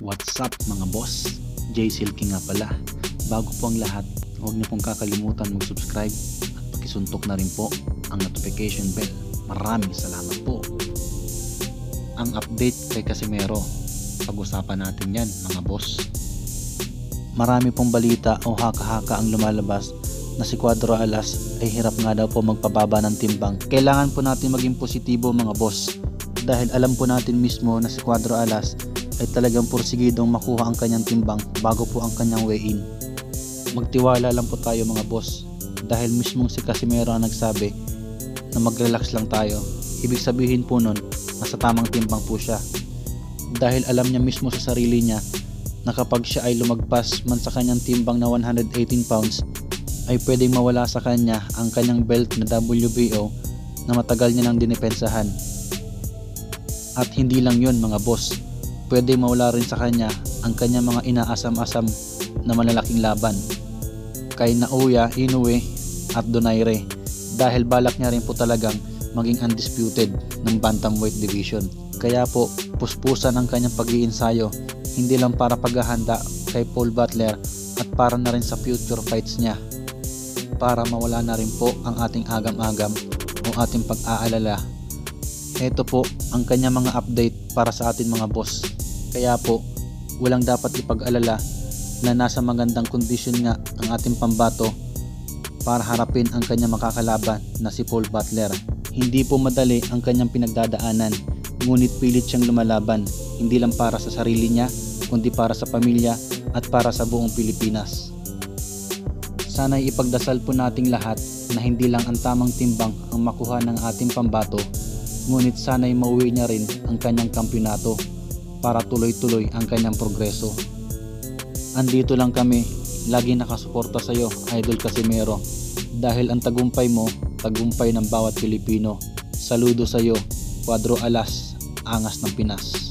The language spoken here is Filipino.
What's up mga boss? Jay Silky nga pala. Bago po ang lahat, huwag niyo pong kakalimutan mag-subscribe at pakisuntok na rin po ang notification bell. Maraming salamat po. Ang update kay Casimero. Pag-usapan natin yan mga boss. Marami pong balita o haka-haka ang lumalabas na si Cuadro Alas ay hirap nga daw po magpababa ng timbang. Kailangan po natin maging positibo mga boss dahil alam po natin mismo na si Cuadro Alas ay talagang porsigidong makuha ang kanyang timbang bago po ang kanyang weigh-in. Magtiwala lang po tayo mga boss dahil mismong si Casimero ang nagsabi na mag-relax lang tayo. Ibig sabihin po nun, nasa tamang timbang po siya. Dahil alam niya mismo sa sarili niya na kapag siya ay lumagpas man sa kanyang timbang na 118 pounds, ay pwedeng mawala sa kanya ang kanyang belt na WBO na matagal niya nang dinipensahan. At hindi lang yon mga boss, pwede mawala rin sa kanya ang kanyang mga inaasam-asam na malalaking laban kay Naoya Inoue at Donaire dahil balak niya rin po talagang maging undisputed ng bantamweight division. Kaya po, puspusan ang kanyang pag-iinsayo hindi lang para paghahanda kay Paul Butler at para na rin sa future fights niya para mawala na rin po ang ating agam-agam o ating pag-aalala. Ito po ang kanya mga update para sa atin mga boss. Kaya po, walang dapat ipag-alala na nasa magandang kondisyon nga ang ating pambato para harapin ang kanyang makakalaban na si Paul Butler. Hindi po madali ang kanyang pinagdadaanan, ngunit pilit siyang lumalaban, hindi lang para sa sarili niya, kundi para sa pamilya at para sa buong Pilipinas. Sana'y ipagdasal po nating lahat na hindi lang ang tamang timbang ang makuha ng ating pambato, ngunit sana'y mauwi niya rin ang kanyang kampyonato para tuloy-tuloy ang kanyang progreso. Andito lang kami, lagi nakasuporta sa iyo, Idol Casimero, dahil ang tagumpay mo, tagumpay ng bawat Pilipino. Saludo sa iyo, Cuadro Alas, Angas ng Pinas.